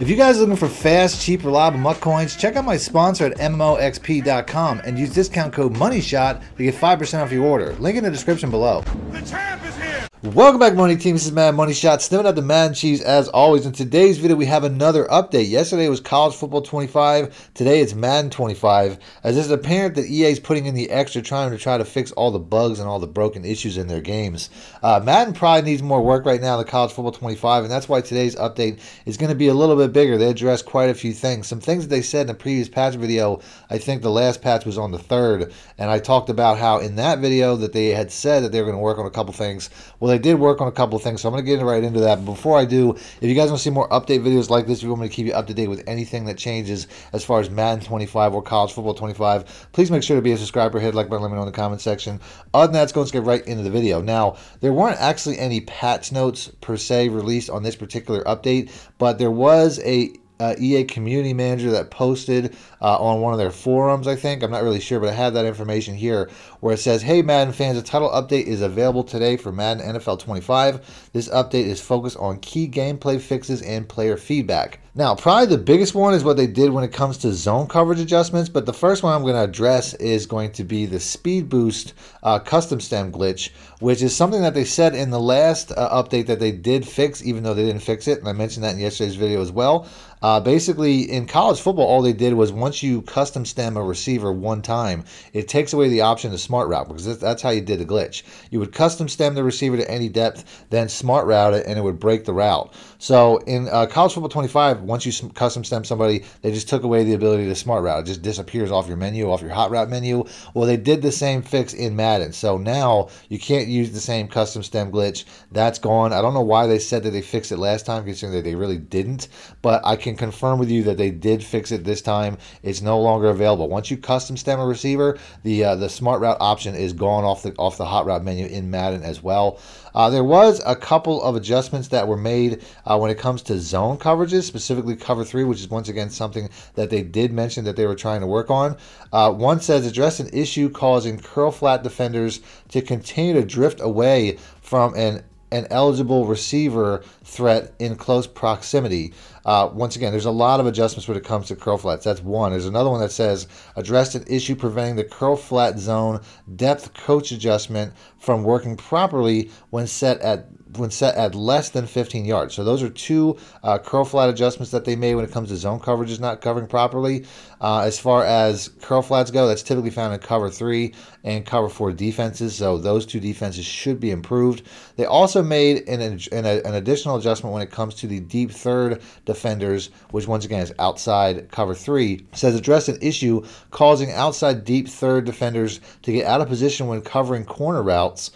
If you guys are looking for fast, cheap, reliable MUT coins, check out my sponsor at MMOEXP.com and use discount code MONEYSHOT to get 5% off your order. Link in the description below. The. Welcome back, Money Team. This is Madden Moneyshot, snipping out the Mad Cheese as always. In today's video, we have another update. Yesterday was College Football 25. Today it's Madden 25. As it's apparent that EA is putting in the extra time to try to fix all the bugs and all the broken issues in their games. Uh, Madden probably needs more work right now than College Football 25, and that's why today's update is going to be a little bit bigger. They address quite a few things. Some things that they said in the previous patch video. I think the last patch was on the third, and I talked about how in that video that they had said that they were going to work on a couple things. Well, they did work on a couple things. So I'm going to get right into that. But before I do, if you guys want to see more update videos like this, if you want me to keep you up to date with anything that changes as far as Madden 25 or College Football 25, please make sure to be a subscriber. Hit like button, let me know in the comment section. Other than that, let's and get right into the video. Now, there weren't actually any patch notes per se released on this particular update, but there was a uh, EA community manager that posted uh, on one of their forums, I think. I'm not really sure, but I have that information here where it says, Hey, Madden fans, a title update is available today for Madden NFL 25. This update is focused on key gameplay fixes and player feedback. Now, probably the biggest one is what they did when it comes to zone coverage adjustments, but the first one I'm going to address is going to be the speed boost uh, custom stem glitch, which is something that they said in the last uh, update that they did fix, even though they didn't fix it, and I mentioned that in yesterday's video as well. Uh, basically, in college football, all they did was once you custom stem a receiver one time, it takes away the option to smart route because that's how you did the glitch. You would custom stem the receiver to any depth, then smart route it, and it would break the route. So in uh, college football 25, once you custom stem somebody, they just took away the ability to smart route. It just disappears off your menu, off your hot route menu. Well, they did the same fix in Madden. So now you can't use the same custom stem glitch. That's gone. I don't know why they said that they fixed it last time, considering that they really didn't. But I can confirm with you that they did fix it this time. It's no longer available. Once you custom stem a receiver, the uh, the smart route option is gone off the off the hot route menu in Madden as well. Uh, there was a couple of adjustments that were made uh, when it comes to zone coverages, specifically cover three, which is once again something that they did mention that they were trying to work on. Uh, one says address an issue causing curl flat defenders to continue to drift away from an an eligible receiver threat in close proximity. Uh, once again, there's a lot of adjustments when it comes to curl flats. That's one. There's another one that says addressed an issue preventing the curl flat zone depth coach adjustment from working properly when set at when set at less than 15 yards. So those are two uh, curl flat adjustments that they made when it comes to zone coverages not covering properly. Uh, as far as curl flats go, that's typically found in cover three and cover four defenses. So those two defenses should be improved. They also made an, an, an additional adjustment when it comes to the deep third defenders, which once again is outside cover three. Says address an issue causing outside deep third defenders to get out of position when covering corner routes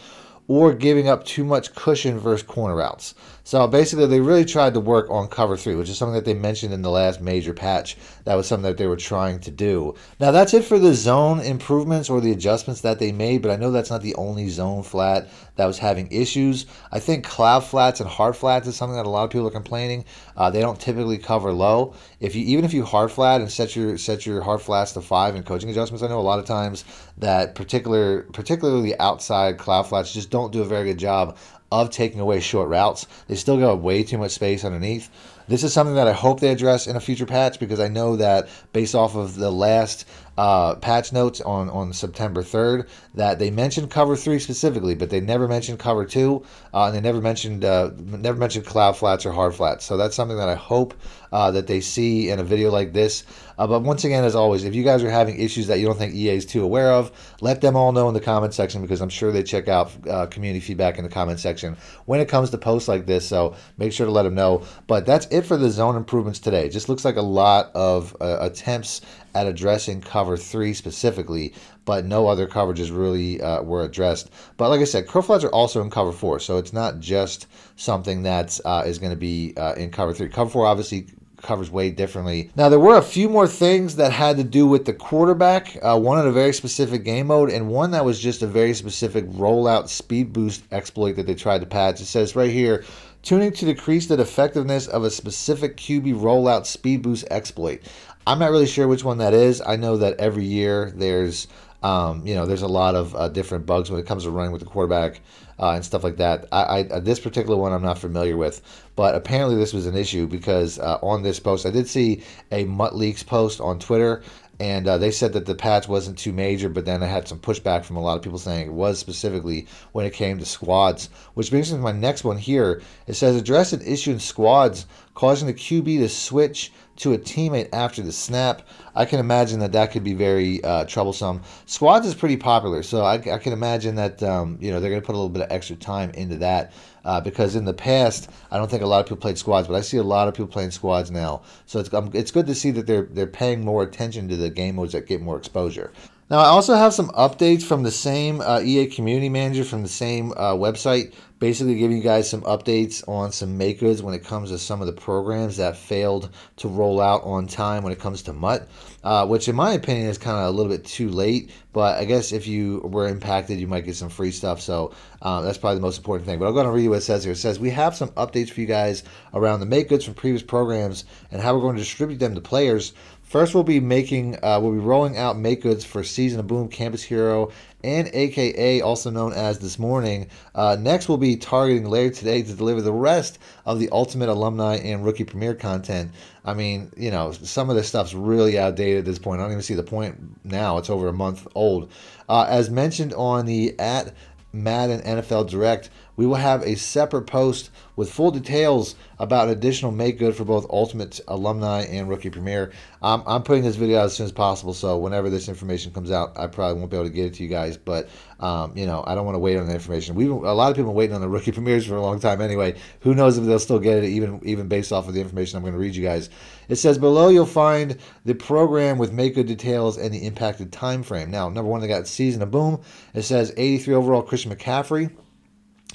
or giving up too much cushion versus corner routes. So basically, they really tried to work on cover three, which is something that they mentioned in the last major patch. That was something that they were trying to do. Now, that's it for the zone improvements or the adjustments that they made, but I know that's not the only zone flat that was having issues. I think cloud flats and hard flats is something that a lot of people are complaining. Uh, they don't typically cover low. If you even if you hard flat and set your set your hard flats to five in coaching adjustments, I know a lot of times that particular particularly outside cloud flats just don't do a very good job of taking away short routes. They still got way too much space underneath. This is something that I hope they address in a future patch because I know that based off of the last uh, patch notes on, on September 3rd that they mentioned cover 3 specifically, but they never mentioned cover 2, uh, and they never mentioned uh, never mentioned cloud flats or hard flats. So that's something that I hope uh, that they see in a video like this. Uh, but once again, as always, if you guys are having issues that you don't think EA is too aware of, let them all know in the comment section because I'm sure they check out uh, community feedback in the comment section when it comes to posts like this. So make sure to let them know. But that's it for the zone improvements today. It just looks like a lot of attempts at addressing cover three specifically, but no other coverages really uh, were addressed. But like I said, curl flats are also in cover four, so it's not just something that uh, is going to be uh, in cover three. Cover four obviously covers way differently. Now, there were a few more things that had to do with the quarterback, uh, one in a very specific game mode, and one that was just a very specific rollout speed boost exploit that they tried to patch. It says right here, tuning to decrease the effectiveness of a specific QB rollout speed boost exploit. I'm not really sure which one that is. I know that every year there's Um, you know, there's a lot of uh, different bugs when it comes to running with the quarterback uh, and stuff like that. I, I, this particular one I'm not familiar with, but apparently this was an issue because uh, on this post I did see a MUT Leaks post on Twitter and uh, they said that the patch wasn't too major, but then I had some pushback from a lot of people saying it was specifically when it came to squads. Which brings me to my next one here. It says address an issue in squads causing the QB to switch to a teammate after the snap. I can imagine that that could be very uh, troublesome. Squads is pretty popular, so I, I can imagine that um, you know they're going to put a little bit of extra time into that uh, because in the past I don't think a lot of people played squads, but I see a lot of people playing squads now. So it's um, it's good to see that they're they're paying more attention to the game modes that get more exposure. Now, I also have some updates from the same uh, EA Community Manager from the same uh, website, basically giving you guys some updates on some make goods when it comes to some of the programs that failed to roll out on time when it comes to MUT, uh, which in my opinion is kind of a little bit too late. But I guess if you were impacted, you might get some free stuff. So uh, that's probably the most important thing. But I'm going to read what it says here. It says, We have some updates for you guys around the make goods from previous programs and how we're going to distribute them to players. First, we'll be making, uh, we'll be rolling out make goods for Season of Boom, Campus Hero, and AKA, also known as This Morning. Uh, next, we'll be targeting later today to deliver the rest of the Ultimate Alumni and Rookie Premiere content. I mean, you know, some of this stuff's really outdated at this point. I don't even see the point now. It's over a month old. Uh, as mentioned on the at Madden NFL Direct, we will have a separate post with full details about additional make good for both Ultimate Alumni and Rookie Premiere. Um, I'm putting this video out as soon as possible, so whenever this information comes out, I probably won't be able to get it to you guys. But um, you know, I don't want to wait on the information. We a lot of people waiting on the Rookie Premieres for a long time anyway. Who knows if they'll still get it, even even based off of the information I'm going to read you guys. It says below you'll find the program with make good details and the impacted time frame. Now, number one, they got season of boom. It says 83 overall Christian McCaffrey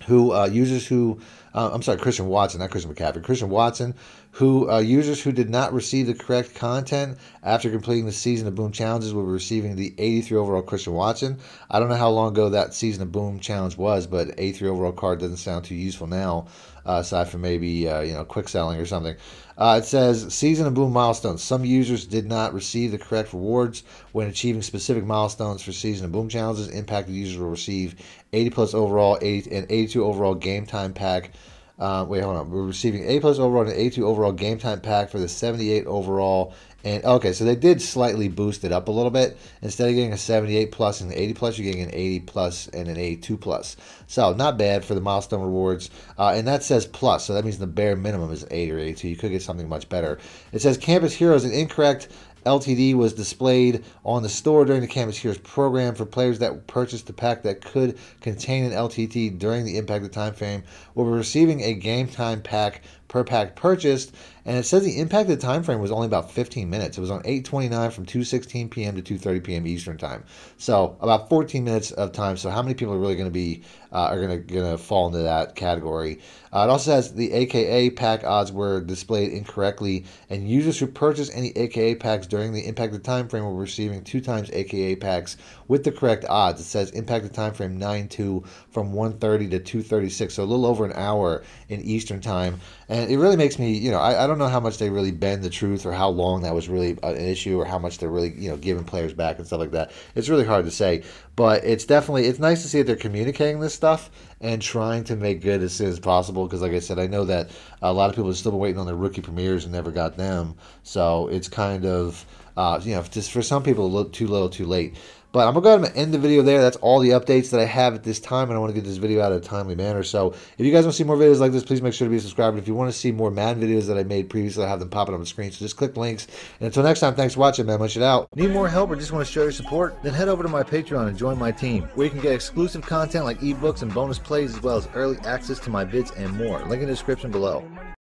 who uh, users who uh, I'm sorry, Christian Watson, not Christian McCaffrey, Christian Watson, who uh, users who did not receive the correct content after completing the season of Boom challenges will be receiving the 83 overall Christian Watson. I don't know how long ago that season of Boom challenge was, but 83 overall card doesn't sound too useful now, uh, aside from maybe uh, you know quick selling or something. Uh, it says season of Boom milestones. Some users did not receive the correct rewards when achieving specific milestones for season of Boom challenges. Impacted users will receive 80 plus overall, 80 and 82 overall game time pack uh, wait, hold on. We're receiving A plus overall and an A2 overall game time pack for the 78 overall. And okay, so they did slightly boost it up a little bit. Instead of getting a 78 plus and an 80 plus, you're getting an 80 plus and an 82 plus. So not bad for the milestone rewards. Uh, and that says plus, so that means the bare minimum is 80 or 82. You could get something much better. It says Campus Heroes, an incorrect LTD was displayed on the store during the Campus Heroes program for players that purchased the pack that could contain an LTD during the impacted time frame. Will be receiving a game time pack per pack purchased and it says the impacted time frame was only about 15 minutes. It was on 8:29 from 2:16 p.m. to 2:30 p.m. Eastern time. So about 14 minutes of time. So how many people are really going to be uh, are going to going to fall into that category? Uh, it also says the AKA pack odds were displayed incorrectly, and users who purchase any AKA packs during the impacted time frame be receiving two times AKA packs with the correct odds. It says impacted time frame 9-2 from 1:30 to 2:36, so a little over an hour in Eastern time, and it really makes me, you know, I, I don't know how much they really bend the truth or how long that was really an issue or how much they're really you know giving players back and stuff like that. It's really hard to say, but it's definitely it's nice to see that they're communicating this stuff and trying to make good as soon as possible. Because like I said, I know that a lot of people have still been waiting on their rookie premieres and never got them, so it's kind of uh, you know just for some people too little too late. But I'm going to go ahead and end the video there. That's all the updates that I have at this time, and I want to get this video out in a timely manner. So if you guys want to see more videos like this, please make sure to be subscribed. If you want to see more Madden videos that I made previously, I have them popping on the screen. So just click links. And until next time, thanks for watching, man. Much it out. Need more help or just want to show your support? Then head over to my Patreon and join my team, where you can get exclusive content like ebooks and bonus plays, as well as early access to my vids and more. Link in the description below.